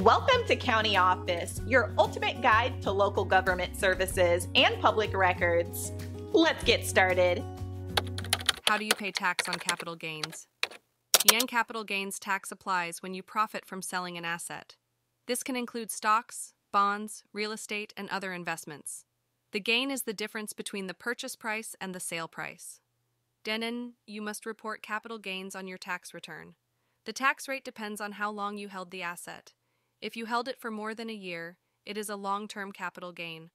Welcome to County Office, your ultimate guide to local government services and public records. Let's get started. How do you pay tax on capital gains? Yen capital gains tax applies when you profit from selling an asset. This can include stocks, bonds, real estate, and other investments. The gain is the difference between the purchase price and the sale price. Denon, you must report capital gains on your tax return. The tax rate depends on how long you held the asset. If you held it for more than a year, it is a long term capital gain.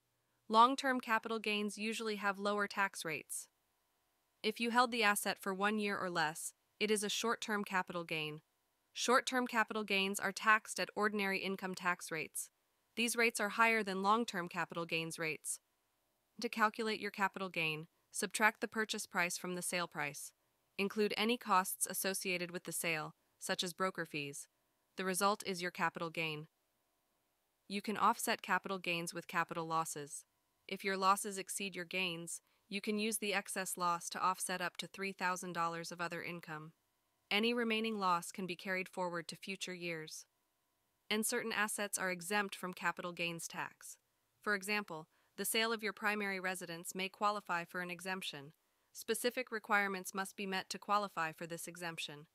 Long term capital gains usually have lower tax rates. If you held the asset for one year or less, it is a short term capital gain. Short term capital gains are taxed at ordinary income tax rates. These rates are higher than long term capital gains rates. To calculate your capital gain, subtract the purchase price from the sale price. Include any costs associated with the sale, such as broker fees. The result is your capital gain. You can offset capital gains with capital losses. If your losses exceed your gains, you can use the excess loss to offset up to $3,000 of other income. Any remaining loss can be carried forward to future years. And certain assets are exempt from capital gains tax. For example, the sale of your primary residence may qualify for an exemption. Specific requirements must be met to qualify for this exemption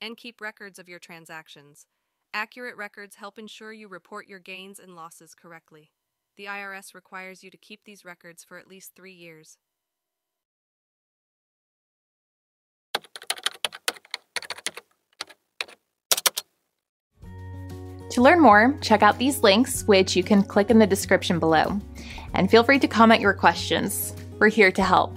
and keep records of your transactions. Accurate records help ensure you report your gains and losses correctly. The IRS requires you to keep these records for at least three years. To learn more, check out these links, which you can click in the description below. And feel free to comment your questions. We're here to help.